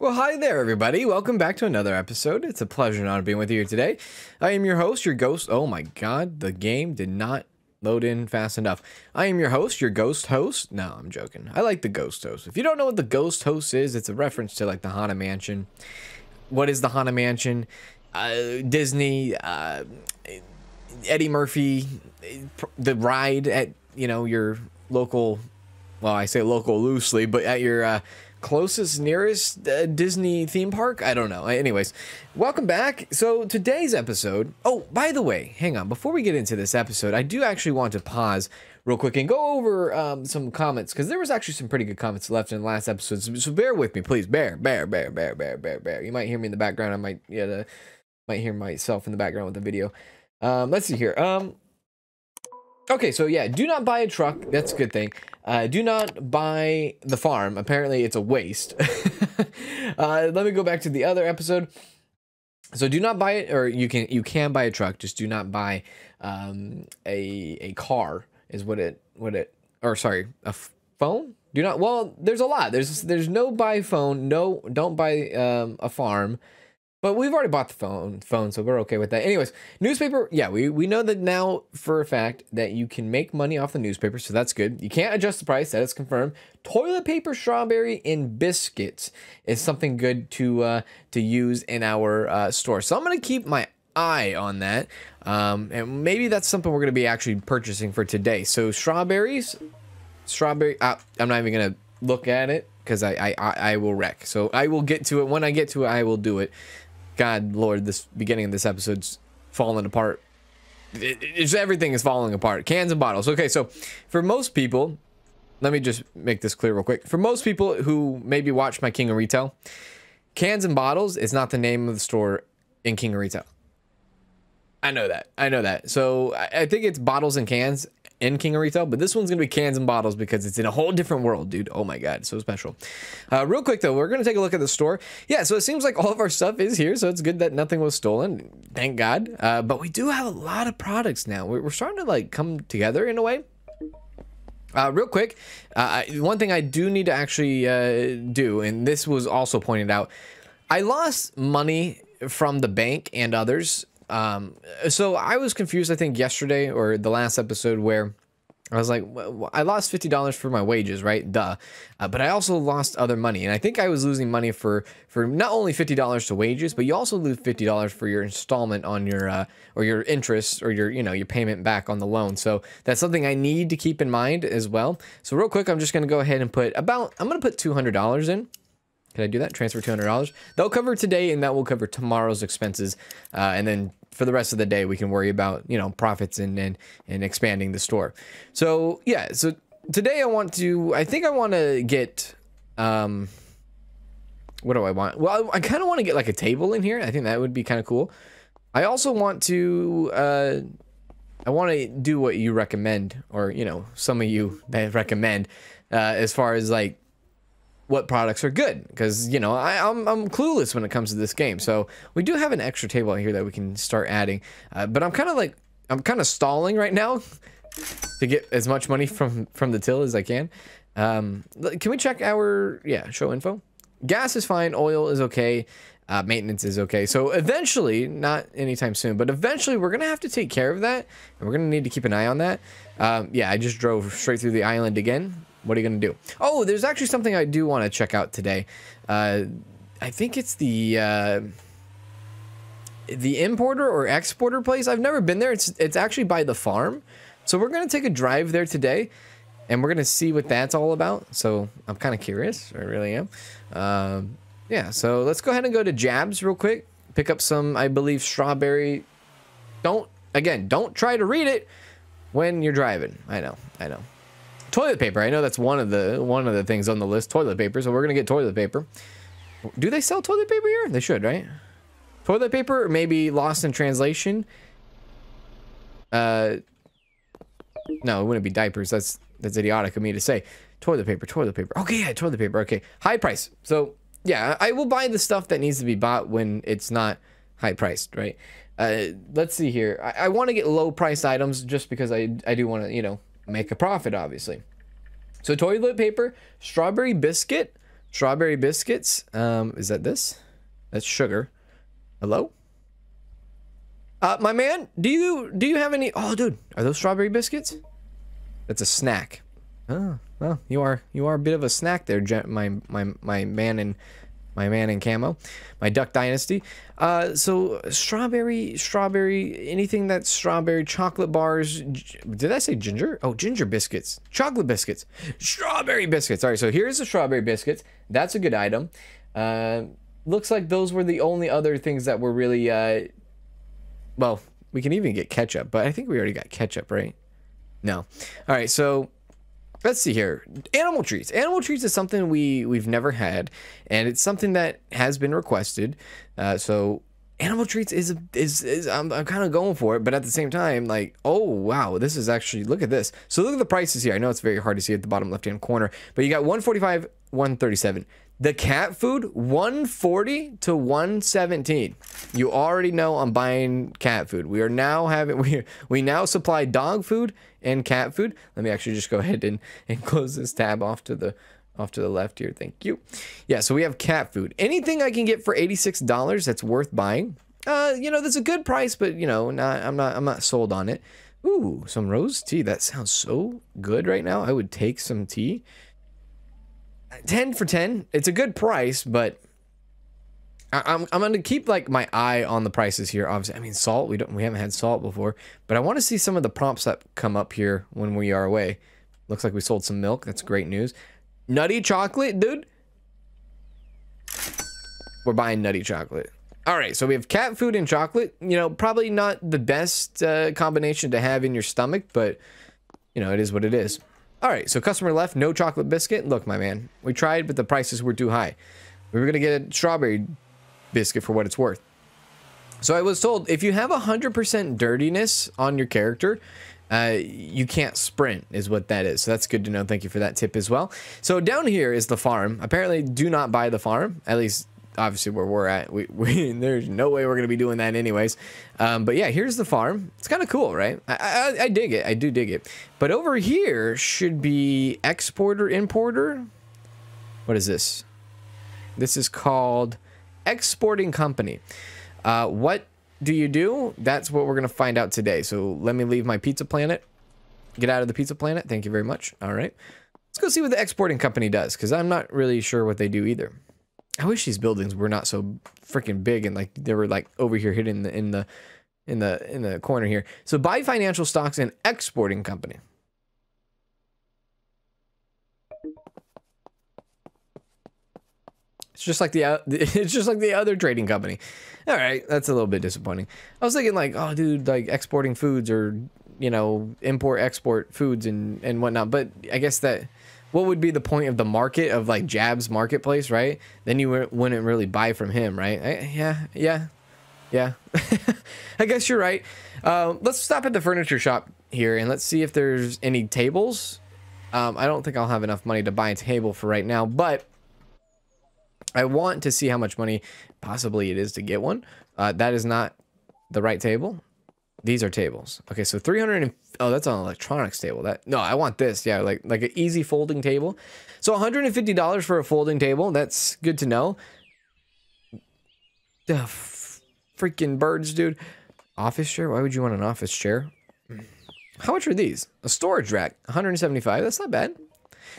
Well, hi there, everybody. Welcome back to another episode. It's a pleasure and honor being with you today. I am your host, your ghost. Oh my god, the game did not load in fast enough. I am your host, your ghost host. No, I'm joking. I like the ghost host. If you don't know what the ghost host is, it's a reference to like the Haunted Mansion. What is the Haunted Mansion? Uh, Disney, uh, Eddie Murphy, the ride at you know your local. Well, I say local loosely, but at your uh, closest nearest uh, Disney theme park. I don't know. Anyways, welcome back. So today's episode. Oh, by the way, hang on. Before we get into this episode, I do actually want to pause real quick and go over um, some comments because there was actually some pretty good comments left in the last episode. So, so, bear with me, please. Bear, bear, bear, bear, bear, bear, bear. You might hear me in the background. I might yeah, the, might hear myself in the background with the video. Um, let's see here. Um, okay, so yeah, do not buy a truck. That's a good thing. Uh, do not buy the farm. Apparently, it's a waste. uh, let me go back to the other episode. So do not buy it, or you can you can buy a truck. Just do not buy um, a a car. Is what it what it or sorry a phone. Do not. Well, there's a lot. There's there's no buy phone. No, don't buy um, a farm. But we've already bought the phone, phone, so we're okay with that. Anyways, newspaper, yeah, we, we know that now for a fact that you can make money off the newspaper, so that's good. You can't adjust the price, that is confirmed. Toilet paper, strawberry, and biscuits is something good to uh, to use in our uh, store. So I'm gonna keep my eye on that, um, and maybe that's something we're gonna be actually purchasing for today. So strawberries, strawberry. Uh, I'm not even gonna look at it because I, I I will wreck. So I will get to it when I get to it. I will do it. God, Lord, this beginning of this episode's falling apart. It, it's everything is falling apart. Cans and bottles. Okay, so for most people, let me just make this clear real quick. For most people who maybe watch my King of Retail, cans and bottles is not the name of the store in King of Retail. I know that. I know that. So I think it's bottles and cans in King of Retail, but this one's gonna be cans and bottles because it's in a whole different world, dude. Oh my god, so special. Uh, real quick though, we're gonna take a look at the store. Yeah, so it seems like all of our stuff is here, so it's good that nothing was stolen. Thank God. Uh, but we do have a lot of products now. We're, we're starting to like come together in a way. Uh, real quick, uh, one thing I do need to actually uh, do, and this was also pointed out, I lost money from the bank and others um, so I was confused, I think, yesterday or the last episode where I was like, I lost $50 for my wages, right? Duh. Uh, but I also lost other money. And I think I was losing money for, for not only $50 to wages, but you also lose $50 for your installment on your, uh, or your interest or your, you know, your payment back on the loan. So that's something I need to keep in mind as well. So real quick, I'm just going to go ahead and put about, I'm going to put $200 in. Can I do that? Transfer $200. They'll cover today and that will cover tomorrow's expenses. Uh, and then for the rest of the day, we can worry about, you know, profits and, and, and expanding the store. So yeah, so today I want to, I think I want to get, um, what do I want? Well, I, I kind of want to get like a table in here. I think that would be kind of cool. I also want to, uh, I want to do what you recommend, or, you know, some of you that recommend, uh, as far as like what products are good because you know I, am I'm, I'm clueless when it comes to this game. So we do have an extra table here that we can start adding uh, but I'm kind of like I'm kind of stalling right now to get as much money from from the till as I can. Um, can we check our yeah show info? Gas is fine oil is okay uh, maintenance is okay. So eventually not anytime soon but eventually we're gonna have to take care of that and we're gonna need to keep an eye on that. Um, yeah I just drove straight through the island again what are you going to do? Oh, there's actually something I do want to check out today. Uh, I think it's the uh, the importer or exporter place. I've never been there. It's it's actually by the farm. So we're going to take a drive there today and we're going to see what that's all about. So I'm kind of curious. I really am. Um, yeah, so let's go ahead and go to Jabs real quick. Pick up some, I believe, strawberry. Don't, again, don't try to read it when you're driving. I know, I know. Toilet paper. I know that's one of the one of the things on the list. Toilet paper. So we're gonna get toilet paper. Do they sell toilet paper here? They should, right? Toilet paper, maybe lost in translation. Uh, no, it wouldn't be diapers. That's that's idiotic of me to say. Toilet paper, toilet paper. Okay, yeah, toilet paper. Okay, high price. So yeah, I will buy the stuff that needs to be bought when it's not high priced, right? Uh, let's see here. I, I want to get low priced items just because I I do want to you know make a profit, obviously. So toilet paper, strawberry biscuit, Strawberry biscuits. Um, is that this? That's sugar. Hello? Uh, my man, do you do you have any? Oh, dude, are those strawberry biscuits? That's a snack. Oh, well, you are you are a bit of a snack there, my my my man in my man in camo, my Duck Dynasty. Uh, so strawberry, strawberry, anything that's strawberry, chocolate bars. Did I say ginger? Oh, ginger biscuits, chocolate biscuits, strawberry biscuits. All right, so here's the strawberry biscuits. That's a good item. Uh, looks like those were the only other things that were really. Uh, well, we can even get ketchup, but I think we already got ketchup, right? No. All right, so let's see here. Animal treats. Animal treats is something we we've never had and it's something that has been requested. Uh, so animal treats is is, is I'm, I'm kind of going for it but at the same time like oh wow this is actually look at this. So look at the prices here. I know it's very hard to see at the bottom left hand corner but you got 145 137 the cat food 140 to 117. You already know I'm buying cat food. We are now having we we now supply dog food and cat food. Let me actually just go ahead and, and close this tab off to the off to the left here. Thank you. Yeah, so we have cat food. Anything I can get for $86 that's worth buying. Uh, you know, that's a good price, but you know, not I'm not I'm not sold on it. Ooh, some rose tea. That sounds so good right now. I would take some tea. 10 for 10. It's a good price, but I, I'm, I'm going to keep like my eye on the prices here. Obviously, I mean, salt, we don't, we haven't had salt before, but I want to see some of the prompts that come up here when we are away. Looks like we sold some milk. That's great news. Nutty chocolate, dude. We're buying nutty chocolate. All right, so we have cat food and chocolate. You know, probably not the best uh, combination to have in your stomach, but you know, it is what it is. All right, so customer left, no chocolate biscuit. Look, my man, we tried, but the prices were too high. We were gonna get a strawberry biscuit for what it's worth. So I was told if you have 100% dirtiness on your character, uh, you can't sprint is what that is. So that's good to know. Thank you for that tip as well. So down here is the farm. Apparently do not buy the farm. At least obviously where we're at. We, we there's no way we're gonna be doing that anyways. Um, but yeah, here's the farm. It's kind of cool, right? I, I, I dig it. I do dig it. But over here should be exporter importer. What is this? This is called exporting company. Uh, what do you do? That's what we're gonna find out today. So let me leave my pizza planet. Get out of the pizza planet. Thank you very much. All right. Let's go see what the exporting company does because I'm not really sure what they do either. I wish these buildings were not so freaking big and like they were like over here hidden in the in the in the in the corner here. So buy financial stocks and exporting company. It's just like the it's just like the other trading company. All right, that's a little bit disappointing. I was thinking like, oh, dude, like exporting foods or you know import export foods and and whatnot. But I guess that what would be the point of the market of like Jab's marketplace, right? Then you wouldn't really buy from him, right? I, yeah, yeah, yeah. I guess you're right. Uh, let's stop at the furniture shop here and let's see if there's any tables. Um, I don't think I'll have enough money to buy a table for right now, but I want to see how much money possibly it is to get one. Uh, that is not the right table. These are tables. Okay, so 300 and, oh, that's an electronics table. That No, I want this. Yeah, like like an easy folding table. So $150 for a folding table. That's good to know. The freaking birds, dude. Office chair? Why would you want an office chair? How much are these? A storage rack, 175. That's not bad.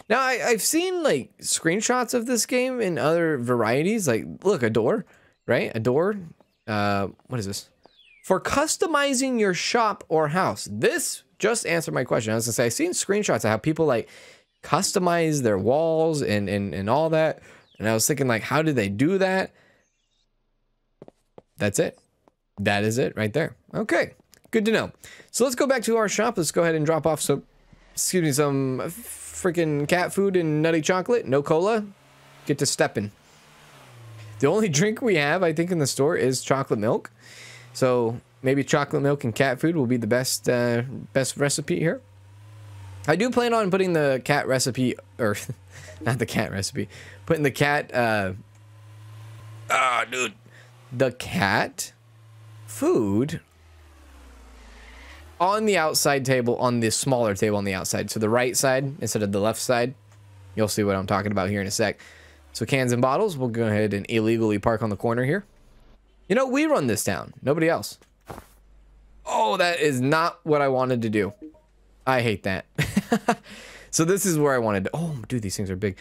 Now, I, have seen like screenshots of this game in other varieties. Like, look, a door, right? A door. Uh, what is this? For customizing your shop or house, this just answered my question. I was gonna say, I've seen screenshots of how people like customize their walls and, and, and all that. And I was thinking like, how did they do that? That's it. That is it right there. Okay, good to know. So let's go back to our shop. Let's go ahead and drop off some, excuse me, some freaking cat food and nutty chocolate. No cola. Get to stepping. The only drink we have, I think, in the store is chocolate milk. So maybe chocolate milk and cat food will be the best uh, best recipe here. I do plan on putting the cat recipe, or not the cat recipe, putting the cat, uh, ah, dude, the cat food on the outside table, on the smaller table on the outside. So the right side instead of the left side. You'll see what I'm talking about here in a sec. So cans and bottles, we'll go ahead and illegally park on the corner here. You know, we run this town, nobody else. Oh, that is not what I wanted to do. I hate that. so this is where I wanted to, oh, dude, these things are big.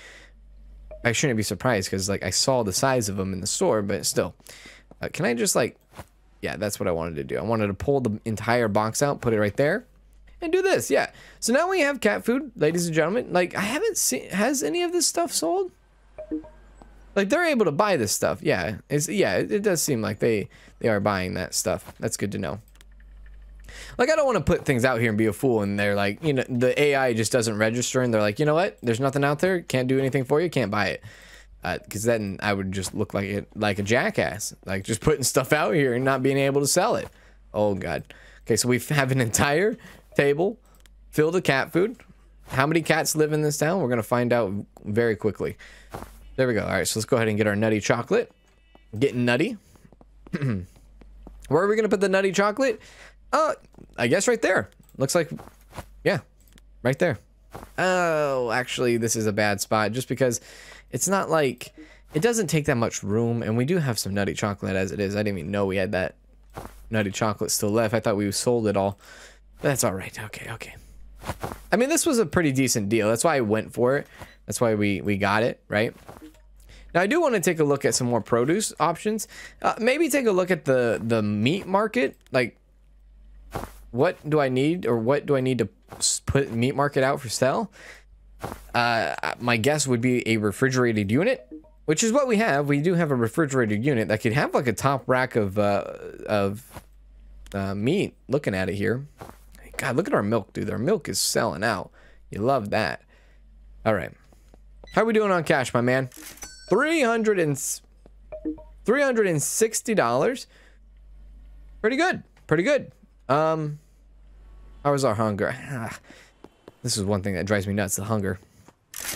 I shouldn't be surprised because like I saw the size of them in the store, but still. Uh, can I just like, yeah, that's what I wanted to do. I wanted to pull the entire box out, put it right there and do this. Yeah. So now we have cat food, ladies and gentlemen. Like I haven't seen, has any of this stuff sold? Like they're able to buy this stuff. Yeah. It's, yeah, it, it does seem like they, they are buying that stuff. That's good to know. Like I don't want to put things out here and be a fool and they're like, you know, the AI just doesn't register and they're like, you know what? There's nothing out there. Can't do anything for you. Can't buy it. Because uh, then I would just look like it, like a jackass, like just putting stuff out here and not being able to sell it. Oh god. Okay, so we have an entire table filled with cat food. How many cats live in this town? We're gonna find out very quickly. There we go. All right, so let's go ahead and get our nutty chocolate. Getting nutty. Where are we gonna put the nutty chocolate? Uh, I guess right there. Looks like, yeah, right there. Oh, actually, this is a bad spot just because it's not like, it doesn't take that much room. And we do have some nutty chocolate as it is. I didn't even know we had that nutty chocolate still left. I thought we sold it all. That's all right. Okay, okay. I mean, this was a pretty decent deal. That's why I went for it. That's why we, we got it, right? Now, I do want to take a look at some more produce options. Uh, maybe take a look at the, the meat market. Like, what do I need or what do I need to put meat market out for sale? Uh, my guess would be a refrigerated unit, which is what we have. We do have a refrigerated unit that could have like a top rack of uh, of uh, meat. Looking at it here, God, look at our milk, dude. Our milk is selling out. You love that. All right, how are we doing on cash, my man? Three hundred and three hundred and sixty dollars. Pretty good. Pretty good. Um, how was our hunger? this is one thing that drives me nuts, the hunger.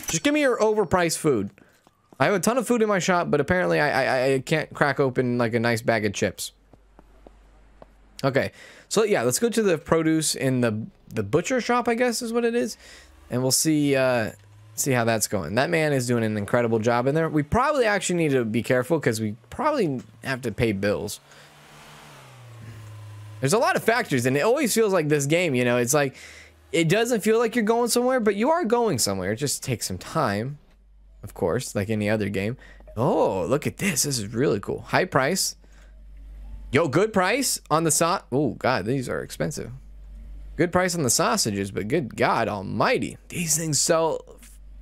Just give me your overpriced food. I have a ton of food in my shop, but apparently I, I, I can't crack open like a nice bag of chips. Okay, so yeah, let's go to the produce in the the butcher shop, I guess is what it is. And we'll see uh, see how that's going. That man is doing an incredible job in there. We probably actually need to be careful because we probably have to pay bills. There's a lot of factors, and it always feels like this game, you know, it's like, it doesn't feel like you're going somewhere, but you are going somewhere. It just takes some time, of course, like any other game. Oh, look at this. This is really cool. High price. Yo, good price on the sauce. Oh, God, these are expensive. Good price on the sausages, but good God almighty. These things sell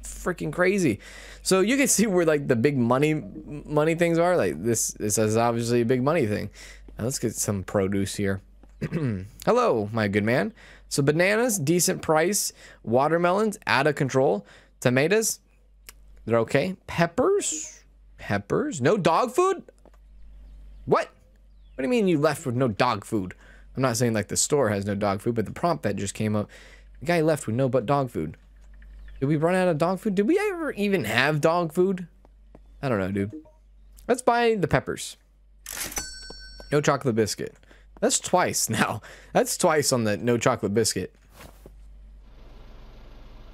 freaking crazy. So you can see where like the big money money things are. Like this, this is obviously a big money thing. Now let's get some produce here. Hello, my good man. So bananas, decent price. Watermelons, out of control. Tomatoes, they're okay. Peppers, peppers. No dog food? What? What do you mean you left with no dog food? I'm not saying like the store has no dog food, but the prompt that just came up, the guy left with no but dog food. Did we run out of dog food? Did we ever even have dog food? I don't know, dude. Let's buy the peppers. No chocolate biscuit. That's twice now. That's twice on the no chocolate biscuit.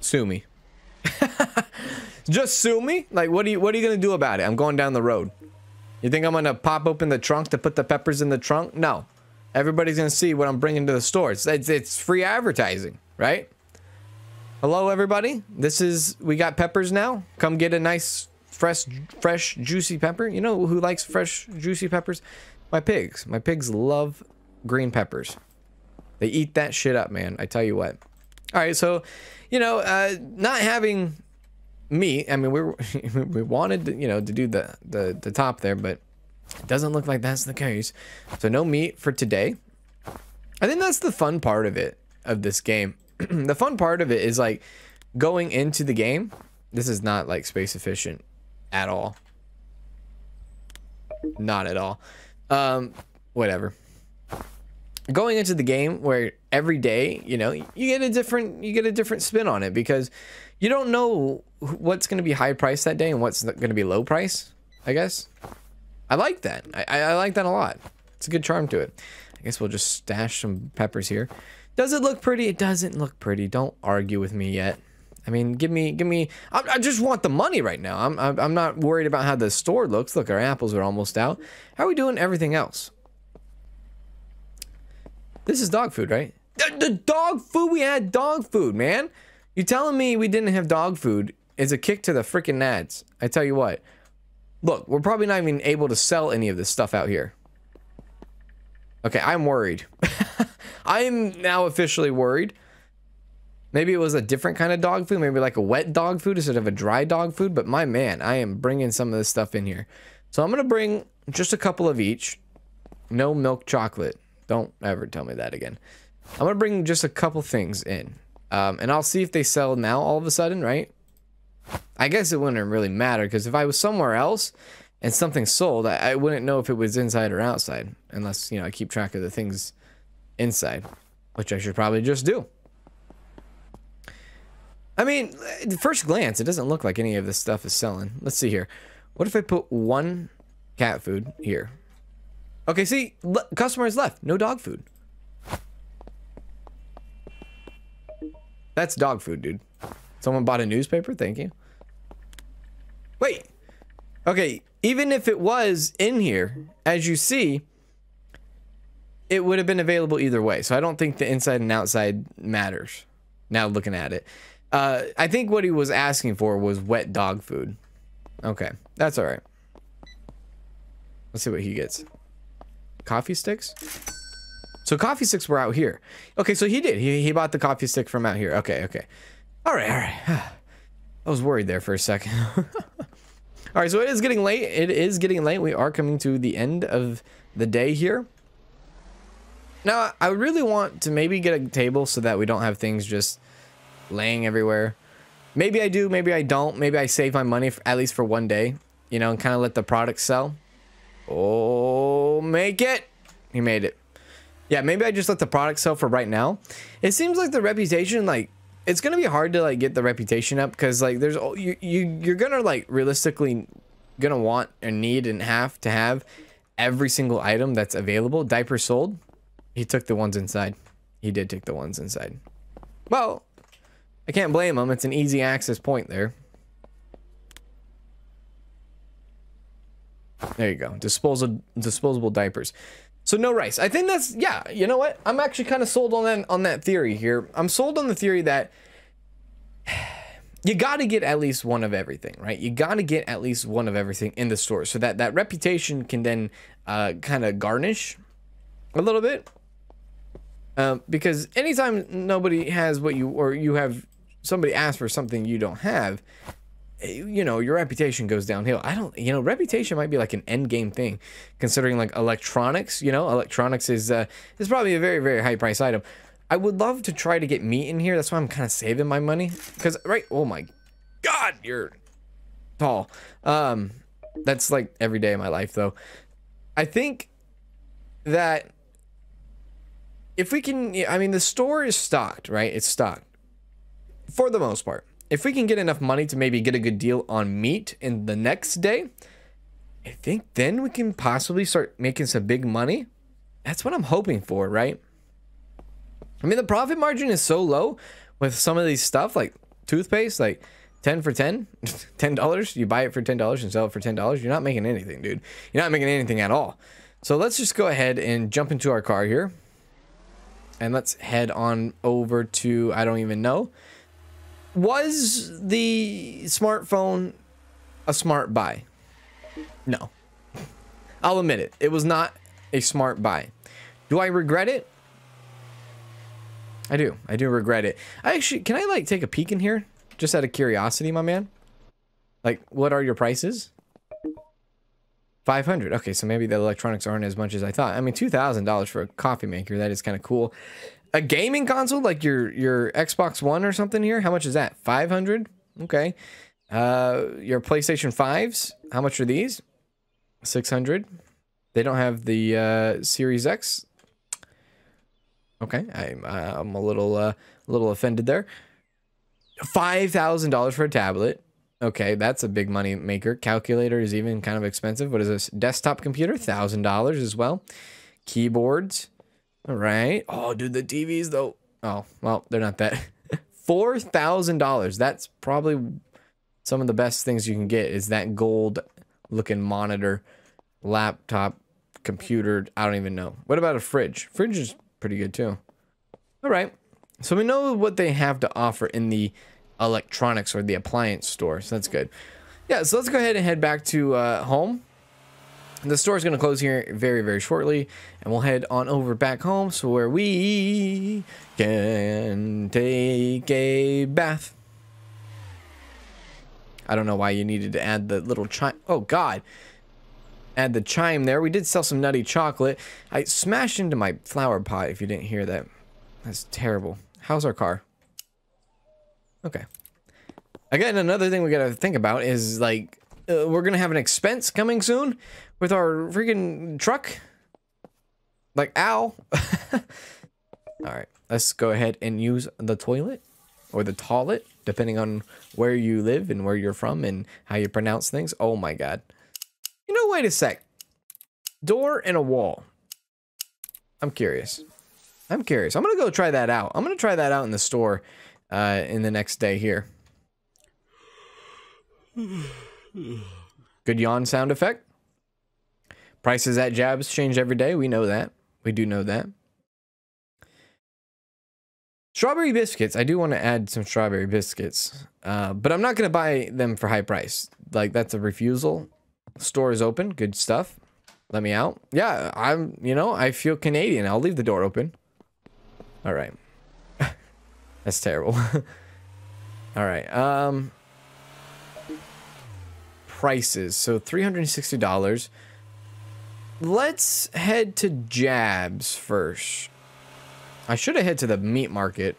Sue me. Just sue me? Like, what are you, what are you to do about it? I'm going down the road. You think I'm to pop open the trunk to put the peppers in the trunk? No. Everybody's to see what I'm bringing to the store. It's, it's, it's free advertising, right? Hello, everybody. This is, we got peppers now. Come get a nice, fresh, fresh, juicy pepper. You know who likes fresh, juicy peppers? My pigs. My pigs love green peppers. They eat that shit up, man. I tell you what. All right, so, you know, uh, not having meat. I mean, we we wanted, to, you know, to do the, the the top there, but it doesn't look like that's the case. So no meat for today. I think that's the fun part of it of this game. the fun part of it is like going into the game. This is not like space efficient at all. Not at all. Um, whatever going into the game where every day, you know, you get a different you get a different spin on it because you don't know what's going to be high price that day and what's going to be low price. I guess I like that. I, I like that a lot. It's a good charm to it. I guess we'll just stash some peppers here. Does it look pretty? It doesn't look pretty. Don't argue with me yet. I mean, give me, give me. I, I just want the money right now. I'm, I'm, not worried about how the store looks. Look, our apples are almost out. How are we doing everything else? This is dog food, right? The, the dog food. We had dog food, man. You telling me we didn't have dog food is a kick to the freaking nads. I tell you what. Look, we're probably not even able to sell any of this stuff out here. Okay, I'm worried. I'm now officially worried. Maybe it was a different kind of dog food, maybe like a wet dog food instead of a dry dog food. But my man, I am bringing some of this stuff in here. So I'm going to bring just a couple of each. No milk chocolate. Don't ever tell me that again. I'm going to bring just a couple things in. Um, and I'll see if they sell now all of a sudden, right? I guess it wouldn't really matter because if I was somewhere else and something sold, I, I wouldn't know if it was inside or outside. Unless, you know, I keep track of the things inside. Which I should probably just do. I mean, at first glance, it doesn't look like any of this stuff is selling. Let's see here. What if I put one cat food here? Okay, see, customers left. No dog food. That's dog food, dude. Someone bought a newspaper? Thank you. Wait. Okay, even if it was in here, as you see, it would have been available either way. So I don't think the inside and outside matters. Now looking at it. Uh, I think what he was asking for was wet dog food. Okay, that's all right. Let's see what he gets. Coffee sticks? So coffee sticks were out here. Okay, so he did. He, he bought the coffee stick from out here. Okay, okay. All right, all right. I was worried there for a second. all right, so it is getting late. It is getting late. We are coming to the end of the day here. Now, I really want to maybe get a table so that we don't have things just laying everywhere. Maybe I do, maybe I don't. Maybe I save my money for, at least for one day, you know, and kind of let the product sell. Oh, make it. He made it. Yeah, maybe I just let the product sell for right now. It seems like the reputation, like, it's gonna be hard to like get the reputation up because like there's you you you're gonna like realistically gonna want and need and have to have every single item that's available. Diapers sold. He took the ones inside. He did take the ones inside. Well, I can't blame him. It's an easy access point there. There you go. Disposable disposable diapers. So no rice. I think that's yeah, you know what? I'm actually kind of sold on that on that theory here. I'm sold on the theory that you got to get at least one of everything, right? You got to get at least one of everything in the store so that that reputation can then uh, kind of garnish a little bit. Uh, because anytime nobody has what you or you have somebody asks for something you don't have, eh, you know, your reputation goes downhill. I don't, you know, reputation might be like an end game thing, considering like electronics. You know, electronics is uh, is probably a very very high price item. I would love to try to get meat in here. That's why I'm kind of saving my money. Because right, oh my god, you're tall. Um, that's like every day of my life though. I think that if we can, I mean, the store is stocked, right? It's stocked for the most part. If we can get enough money to maybe get a good deal on meat in the next day, I think then we can possibly start making some big money. That's what I'm hoping for, right? I mean, the profit margin is so low with some of these stuff like toothpaste, like 10 for 10, $10. You buy it for $10 and sell it for $10. You're not making anything, dude. You're not making anything at all. So let's just go ahead and jump into our car here. And let's head on over to, I don't even know was the smartphone a smart buy? No. I'll admit it. It was not a smart buy. Do I regret it? I do. I do regret it. I actually, can I like take a peek in here? Just out of curiosity, my man. Like, what are your prices? 500. Okay, so maybe the electronics aren't as much as I thought. I mean, $2,000 for a coffee maker. That is kind of cool a gaming console like your your Xbox One or something here? How much is that? 500? Okay. Uh your PlayStation 5s, how much are these? 600. They don't have the uh Series X. Okay, I'm I'm a little uh a little offended there. $5,000 for a tablet. Okay, that's a big money maker. Calculator is even kind of expensive. What is this? Desktop computer, $1,000 as well. Keyboards, all right. Oh, dude, the TVs though. Oh, well, they're not that. $4,000. That's probably some of the best things you can get is that gold looking monitor, laptop, computer. I don't even know. What about a fridge? Fridge is pretty good too. All right. So we know what they have to offer in the electronics or the appliance store. So that's good. Yeah, so let's go ahead and head back to uh, home. The store is going to close here very, very shortly, and we'll head on over back home, so where we can take a bath. I don't know why you needed to add the little chime. Oh God, add the chime there. We did sell some nutty chocolate. I smashed into my flower pot. If you didn't hear that, that's terrible. How's our car? Okay. Again, another thing we gotta think about is like uh, we're gonna have an expense coming soon with our freaking truck. Like, ow. All right, let's go ahead and use the toilet or the toilet, depending on where you live and where you're from and how you pronounce things. Oh my god. You know, wait a sec. Door and a wall. I'm curious. I'm curious. I'm gonna go try that out. I'm gonna try that out in the store uh, in the next day here. Good yawn sound effect. Prices at Jabs change every day. We know that. We do know that. Strawberry biscuits. I do want to add some strawberry biscuits, uh, but I'm not going to buy them for high price. Like that's a refusal. Store is open. Good stuff. Let me out. Yeah, I'm. You know, I feel Canadian. I'll leave the door open. All right. That's terrible. All right. Um. Prices. So three hundred and sixty dollars let's head to Jabs first. I should have head to the meat market.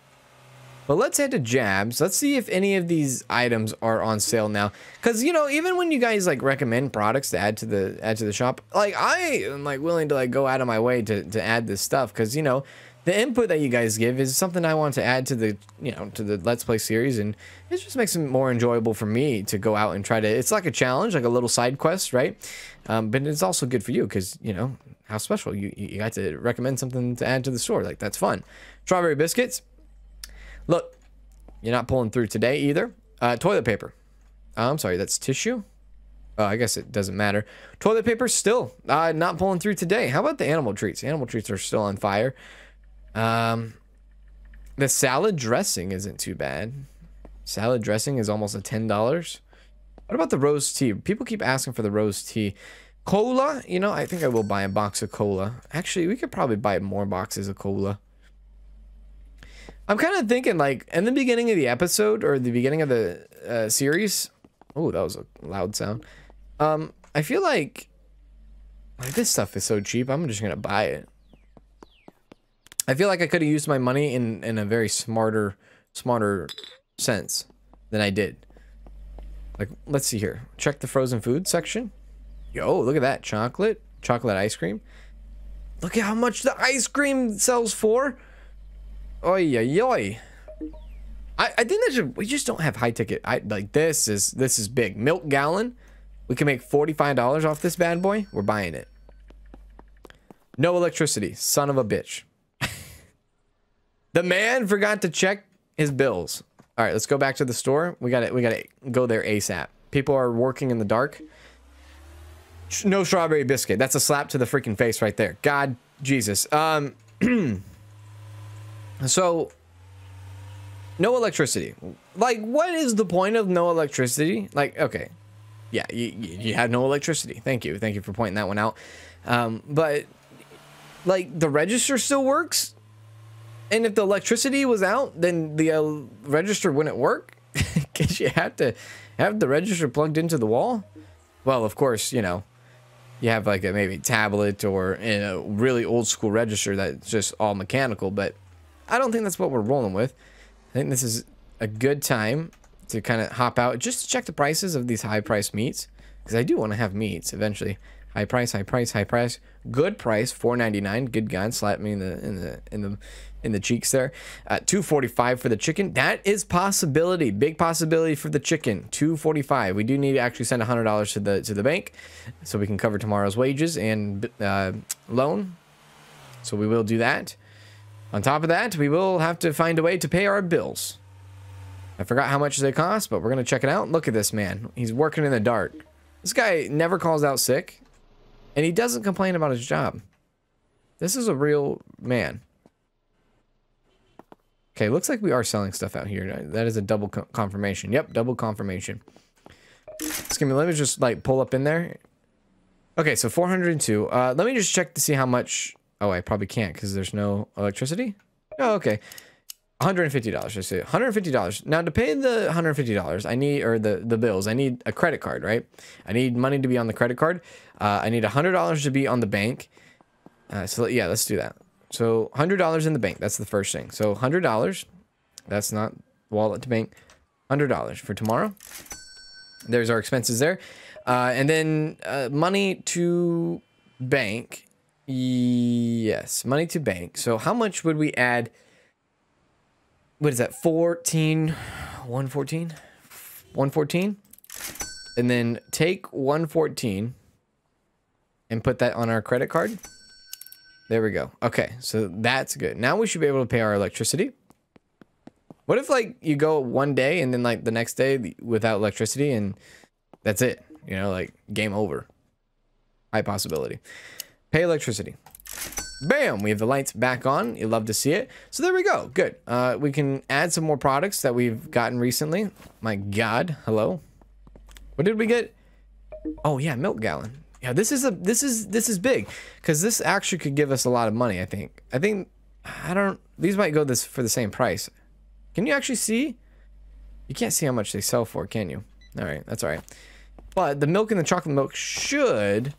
But let's head to Jabs. Let's see if any of these items are on sale now. Cause you know, even when you guys like recommend products to add to the add to the shop, like I am like willing to like go out of my way to, to add this stuff. Cause you know, the input that you guys give is something I want to add to the you know to the Let's Play series, and it just makes it more enjoyable for me to go out and try to. It's like a challenge, like a little side quest, right? Um, but it's also good for you because you know how special you you got to recommend something to add to the store. Like that's fun. Strawberry biscuits. Look, you're not pulling through today either. Uh, toilet paper. Oh, I'm sorry, that's tissue. Oh, I guess it doesn't matter. Toilet paper still uh, not pulling through today. How about the animal treats? Animal treats are still on fire. Um, the salad dressing isn't too bad. Salad dressing is almost a ten dollars. What about the rose tea? People keep asking for the rose tea. Cola, you know, I think I will buy a box of cola. Actually, we could probably buy more boxes of cola. I'm kind of thinking like in the beginning of the episode or the beginning of the uh, series. Oh, that was a loud sound. Um, I feel like, like this stuff is so cheap. I'm just gonna buy it. I feel like I could have used my money in in a very smarter smarter sense than I did. Like, let's see here. Check the frozen food section. Yo, look at that. Chocolate. Chocolate ice cream. Look at how much the ice cream sells for. Oi, oi, oi. I, I think that should, we just don't have high ticket. I like this is this is big. Milk gallon. We can make $45 off this bad boy. We're buying it. No electricity. Son of a bitch. The man forgot to check his bills. All right, let's go back to the store. We got to we got to go there ASAP. People are working in the dark. No strawberry biscuit. That's a slap to the freaking face right there. God, Jesus. Um So no electricity. Like what is the point of no electricity? Like okay. Yeah, you you have no electricity. Thank you. Thank you for pointing that one out. Um but like the register still works and if the electricity was out, then the uh, register wouldn't work because you had to have the register plugged into the wall. Well, of course, you know, you have like a maybe tablet or a really old school register that's just all mechanical, but I don't think that's what we're rolling with. I think this is a good time to kind of hop out just to check the prices of these high price meats because I do want to have meats eventually. High price, high price, high price. Good price, 4.99. Good gun. Slap me in the in the in the in the cheeks there. Uh, 245 for the chicken. That is possibility. Big possibility for the chicken. 245. We do need to actually send $100 to the to the bank so we can cover tomorrow's wages and uh, loan. So we will do that. On top of that, we will have to find a way to pay our bills. I forgot how much they cost, but we're gonna check it out. Look at this man. He's working in the dark. This guy never calls out sick, and he doesn't complain about his job. This is a real man. Okay, looks like we are selling stuff out here. That is a double co confirmation. Yep, double confirmation. Excuse me, let me just like pull up in there. Okay, so 402. Uh, let me just check to see how much. Oh, I probably can't because there's no electricity. Oh, okay. $150, I say. $150. Now, to pay the $150, I need, or the, the bills, I need a credit card, right? I need money to be on the credit card. Uh, I need $100 to be on the bank. Uh, so, yeah, let's do that. So, $100 in the bank. That's the first thing. So, $100. That's not wallet to bank. $100 for tomorrow. There's our expenses there. Uh, and then uh, money to bank. Yes, money to bank. So, how much would we add? What is that 14 114 114 and then take 114 and put that on our credit card. There we go. Okay so that's good. Now we should be able to pay our electricity. What if like you go one day and then like the next day without electricity and that's it? You know like game over. High possibility. Pay electricity Bam! We have the lights back on. You love to see it. So there we go. Good. Uh, we can add some more products that we've gotten recently. My God. Hello. What did we get? Oh yeah, milk gallon. Yeah, this is a this is this is big because this actually could give us a lot of money. I think. I think I don't. These might go this for the same price. Can you actually see? You can't see how much they sell for, can you? All right, that's all right. But the milk and the chocolate milk should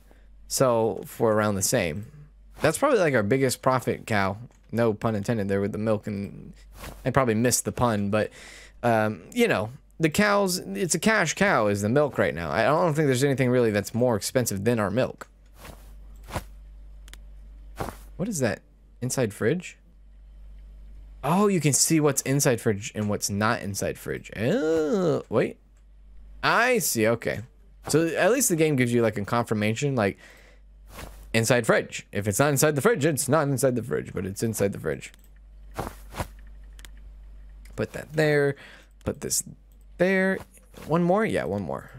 sell for around the same. That's probably like our biggest profit cow. No pun intended there with the milk and I probably missed the pun, but um, you know, the cows, it's a cash cow is the milk right now. I don't think there's anything really that's more expensive than our milk. What is that? Inside fridge? Oh, you can see what's inside fridge and what's not inside fridge. Oh, wait. I see. Okay. So at least the game gives you like a confirmation, like inside fridge. If it's not inside the fridge, it's not inside the fridge, but it's inside the fridge. Put that there. Put this there. One more? Yeah, one more.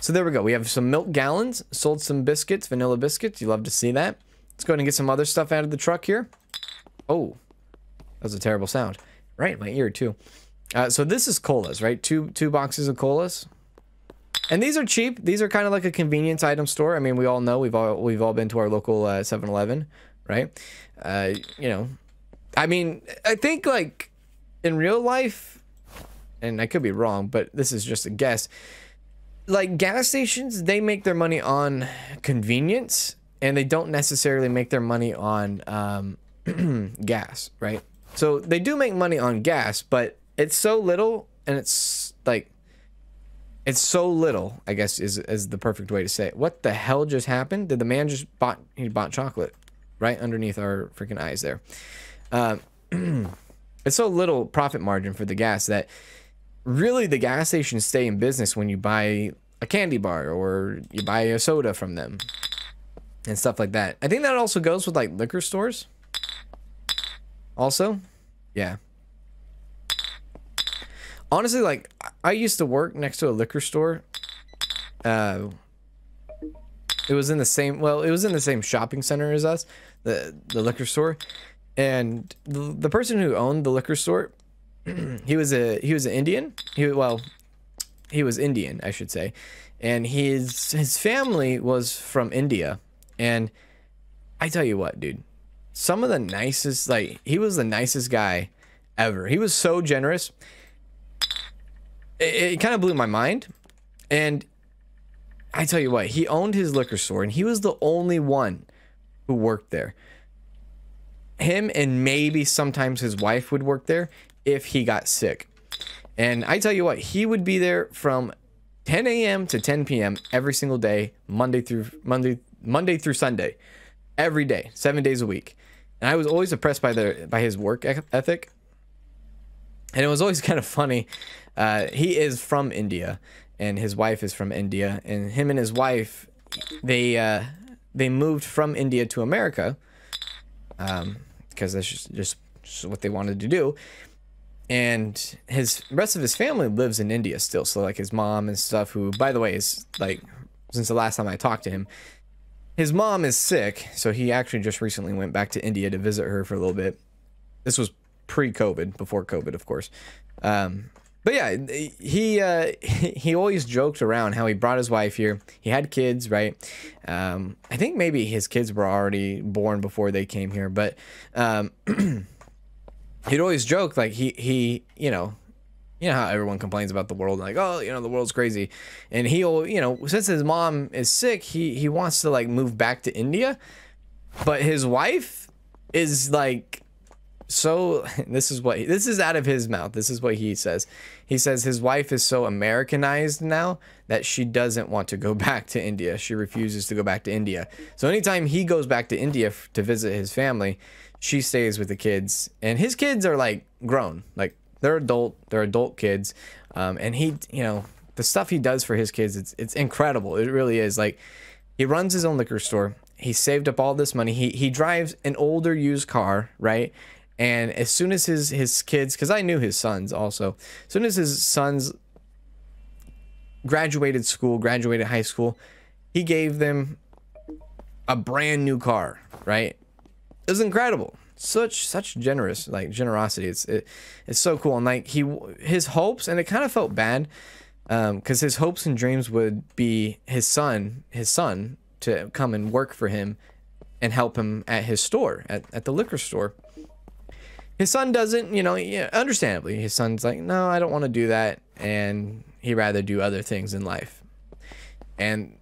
So there we go. We have some milk gallons. Sold some biscuits, vanilla biscuits. You love to see that. Let's go ahead and get some other stuff out of the truck here. Oh, that was a terrible sound. Right, my ear too. Uh, so this is colas, right? Two two boxes of colas. And these are cheap. These are kind of like a convenience item store. I mean, we all know we've all we've all been to our local uh, 7-Eleven, right? Uh, you know, I mean, I think like in real life, and I could be wrong, but this is just a guess. Like gas stations, they make their money on convenience, and they don't necessarily make their money on um, gas, right? So they do make money on gas, but it's so little, and it's like it's so little, I guess is is the perfect way to say it. What the hell just happened? Did the man just bought he bought chocolate right underneath our freaking eyes there? Uh, it's so little profit margin for the gas that really the gas stations stay in business when you buy a candy bar or you buy a soda from them and stuff like that. I think that also goes with like liquor stores. Also, yeah honestly, like I used to work next to a liquor store. Uh, it was in the same. Well, it was in the same shopping center as us, the the liquor store, and the, the person who owned the liquor store, he was a he was an Indian. He well, he was Indian, I should say, and his his family was from India, and I tell you what, dude, some of the nicest like he was the nicest guy ever. He was so generous it, it kind of blew my mind. And I tell you what, he owned his liquor store and he was the only one who worked there. Him and maybe sometimes his wife would work there if he got sick. And I tell you what, he would be there from 10 a.m. to 10 p.m. every single day, Monday through Monday, Monday through Sunday, every day, seven days a week. And I was always impressed by the by his work ethic. And it was always kind of funny uh, he is from India, and his wife is from India, and him and his wife, they uh, they moved from India to America, um, because that's just, just, just what they wanted to do. and his rest of his family lives in India still. So like his mom and stuff, who by the way is like since the last time I talked to him, his mom is sick, so he actually just recently went back to India to visit her for a little bit. This was pre-COVID, before COVID, of course. Um, but yeah, he uh, he always joked around how he brought his wife here. He had kids, right? Um, I think maybe his kids were already born before they came here, but um, he'd always joke like he he you know you know how everyone complains about the world like oh you know the world's crazy and he'll you know since his mom is sick he he wants to like move back to india but his wife is like so this is what this is out of his mouth. This is what he says. He says his wife is so americanized now that she doesn't want to go back to india. She refuses to go back to india. So anytime he goes back to india to visit his family she stays with the kids. And his kids are like grown. Like they're adult they're adult kids. Um, and he you know the stuff he does for his kids it's it's incredible. It really is. Like he runs his own liquor store. He saved up all this money. He he drives an older used car right and as soon as his his kids because i knew his sons also as soon as his sons graduated school graduated high school he gave them a brand new car right? It was incredible. Such such generous like generosity. It's it, it's so cool. And like he his hopes and it kind of felt bad um because his hopes and dreams would be his son his son to come and work for him and help him at his store at, at the liquor store his son doesn't, you know, understandably, his son's like, no, I don't want to do that, and he'd rather do other things in life. And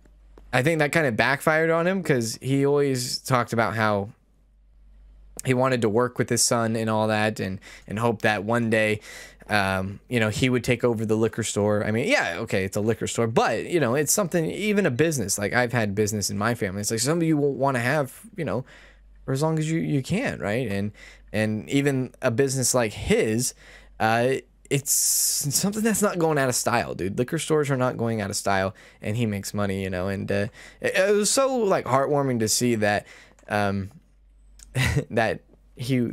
I think that kind of backfired on him because he always talked about how he wanted to work with his son and all that, and and hope that one day, um, you know, he would take over the liquor store. I mean, yeah, okay, it's a liquor store, but you know, it's something, even a business. Like I've had business in my family. It's like some of you want to have, you know, for as long as you you can, right? And and even a business like his, uh, it's something that's not going out of style, dude. Liquor stores are not going out of style, and he makes money, you know. And uh, it, it, was so like heartwarming to see that, um, that he.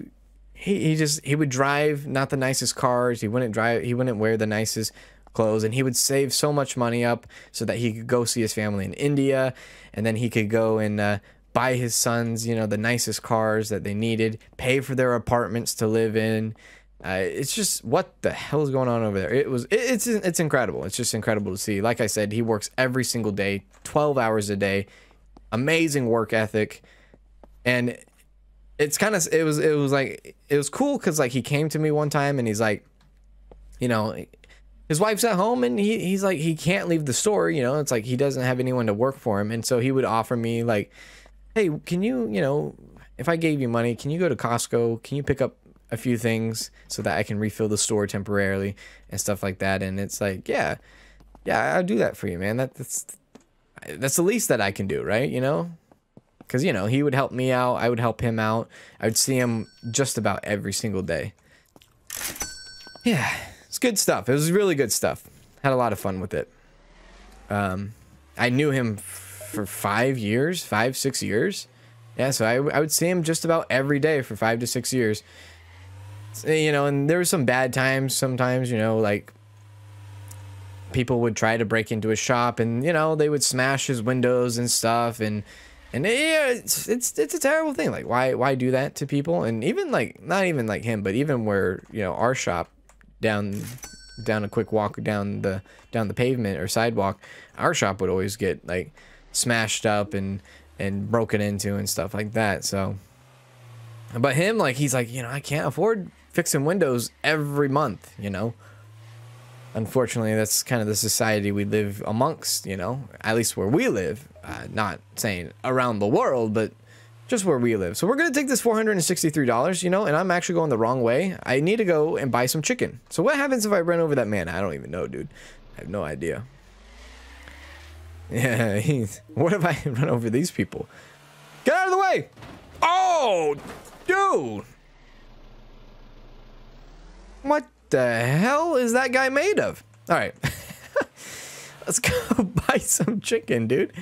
He, he just he would drive not the nicest cars he wouldn't drive he wouldn't wear the nicest clothes and he would save so much money up so that he could go see his family in India and then he could go and uh, buy his sons, you know, the nicest cars that they needed, pay for their apartments to live in. Uh, it's just what the hell is going on over there. It was it, it's it's incredible. It's just incredible to see. Like I said, he works every single day, 12 hours a day. Amazing work ethic. And it's kind of it was it was like it was cool cuz like he came to me one time and he's like you know, his wife's at home and he, he's like he can't leave the store you know it's like he doesn't have anyone to work for him and so he would offer me like hey, can you, you know, if I gave you money, can you go to Costco? Can you pick up a few things so that I can refill the store temporarily and stuff like that? And it's like, yeah, yeah, I'll do that for you, man. That, that's that's the least that I can do, right? You know, because you know he would help me out, I would help him out. I would see him just about every single day. Yeah, it's good stuff. It was really good stuff. Had a lot of fun with it. Um, I knew him for five years, five, six years. Yeah, so I, I would see him just about every day for five to six years. You know, and there were some bad times sometimes, you know, like people would try to break into his shop and, you know, they would smash his windows and stuff and and eh, yeah, it's it's it's a terrible thing. Like why why do that to people? And even like not even like him, but even where, you know, our shop down down a quick walk down the down the pavement or sidewalk, our shop would always get like smashed up and and broken into and stuff like that. So, but him, like he's like, you know, I can't afford fixing windows every month. You know, unfortunately, that's kind of the society we live amongst. You know, at least where we live. Uh, not saying around the world, but just where we live. So we're gonna take this $463, you know, and I'm actually going the wrong way. I need to go and buy some chicken. So what happens if I run over that man? I don't even know, dude. I have no idea. Yeah, he's. What if I run over these people? Get out of the way! Oh, dude! What the hell is that guy made of? All right, let's go buy some chicken, dude.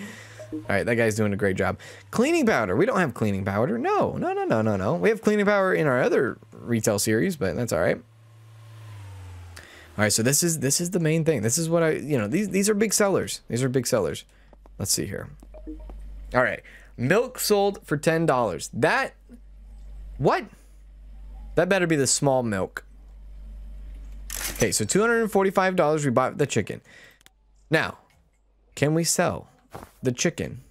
All right, that guy's doing a great job. Cleaning powder. We don't have cleaning powder. No, no, no, no, no, no. We have cleaning powder in our other retail series, but that's all right. All right, so this is this is the main thing. This is what I, you know, these these are big sellers. These are big sellers. Let's see here. All right. Milk sold for $10. That what? That better be the small milk. Okay, so $245 we bought the chicken. Now, can we sell the chicken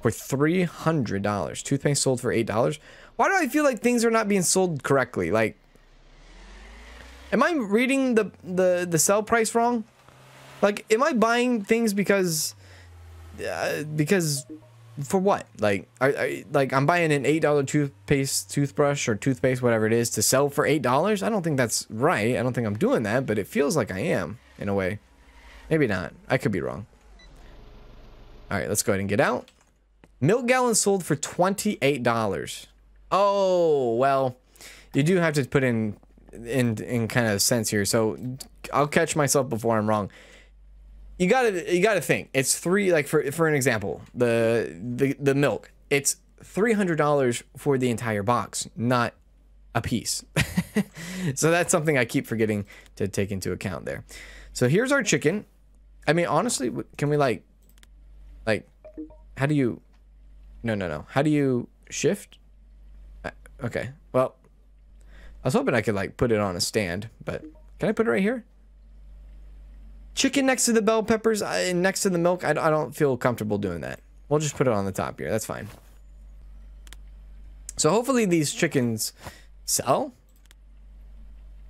for $300? Toothpaste sold for $8. Why do I feel like things are not being sold correctly? Like Am I reading the the the sell price wrong? Like am I buying things because uh, because for what? Like, I, like I'm buying an eight dollar toothpaste, toothbrush, or toothpaste, whatever it is, to sell for eight dollars. I don't think that's right. I don't think I'm doing that, but it feels like I am in a way. Maybe not. I could be wrong. All right, let's go ahead and get out. Milk gallon sold for twenty eight dollars. Oh well, you do have to put in in in kind of sense here. So I'll catch myself before I'm wrong. You gotta you gotta think. It's three like for for an example the the the milk. It's three hundred dollars for the entire box not a piece. So that's something I keep forgetting to take into account there. So here's our chicken. I mean honestly can we like like how do you no no no. How do you shift? Uh, okay. Well I was hoping I could like put it on a stand but can I put it right here Chicken next to the bell peppers, uh, next to the milk, I, I don't feel comfortable doing that. We'll just put it on the top here. That's fine. So hopefully these chickens sell.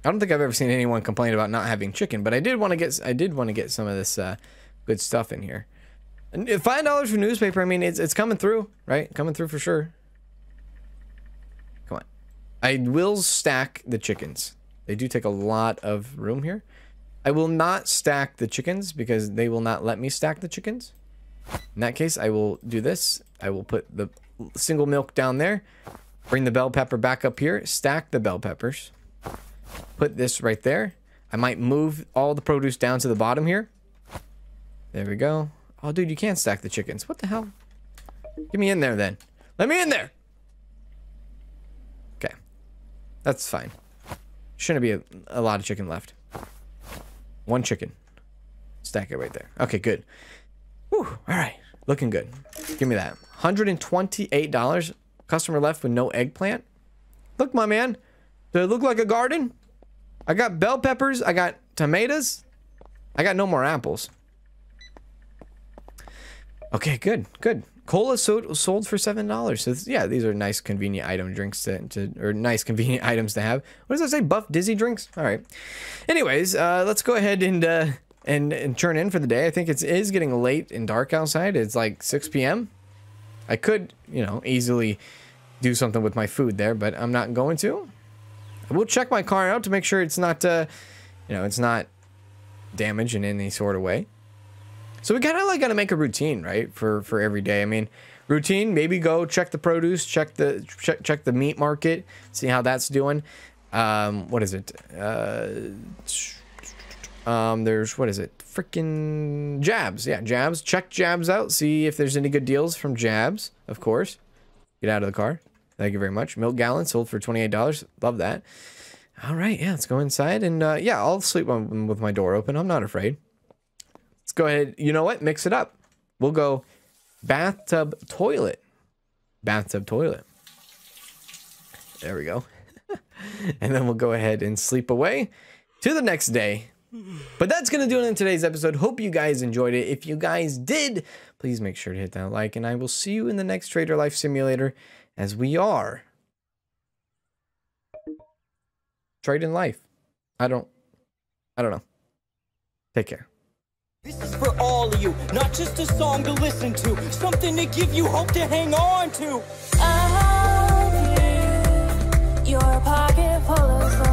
I don't think I've ever seen anyone complain about not having chicken, but I did want to get I did want to get some of this uh, good stuff in here. And five dollars for newspaper. I mean, it's it's coming through, right? Coming through for sure. I will stack the chickens. They do take a lot of room here. I will not stack the chickens because they will not let me stack the chickens. In that case, I will do this. I will put the single milk down there. Bring the bell pepper back up here. Stack the bell peppers. Put this right there. I might move all the produce down to the bottom here. There we go. Oh, dude, you can't stack the chickens. What the hell? Get me in there then. Let me in there. Okay. That's fine. Shouldn't be a, a lot of chicken left. One chicken. Stack it right there. Okay, good. Whew, all right. Looking good. Give me that. $128. Customer left with no eggplant. Look, my man. Does it look like a garden? I got bell peppers. I got tomatoes. I got no more apples. Okay, good, good. Cola sold, sold for seven dollars. So yeah, these are nice, convenient item drinks to, to, or nice, convenient items to have. What does that say? Buff dizzy drinks. All right. Anyways, uh, let's go ahead and uh, and and turn in for the day. I think it is getting late and dark outside. It's like 6 p.m. I could, you know, easily do something with my food there, but I'm not going to. I will check my car out to make sure it's not, uh, you know, it's not damaged in any sort of way. So we kind of like got to make a routine, right? For for every day. I mean, routine. Maybe go check the produce, check the check check the meat market, see how that's doing. Um, what is it? Uh, um, there's what is it? Freaking jabs. Yeah, jabs. Check jabs out. See if there's any good deals from jabs. Of course. Get out of the car. Thank you very much. Milk gallon sold for twenty eight dollars. Love that. All right, yeah, let's go inside and uh, yeah, I'll sleep with my door open. I'm not afraid. Let's go ahead. You know what? Mix it up. We'll go bathtub toilet. Bathtub toilet. There we go. and then we'll go ahead and sleep away to the next day. But that's going to do it in today's episode. Hope you guys enjoyed it. If you guys did, please make sure to hit that like, and I will see you in the next Trader Life Simulator as we are trading life. I don't, I don't know. Take care. This is for all of you, not just a song to listen to, something to give you hope to hang on to. I love you, your pocket full of love.